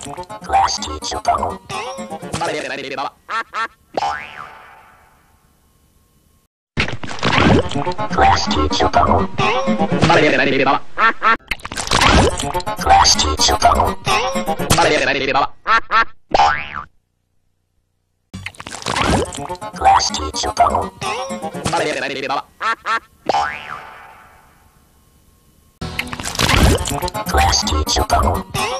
Class teacher, don't.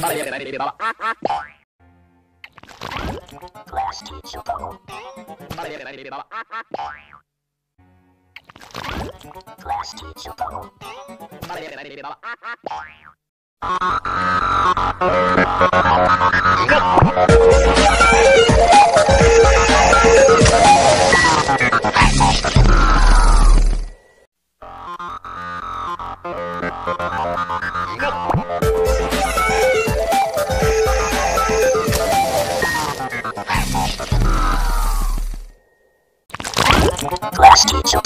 No! Class teacher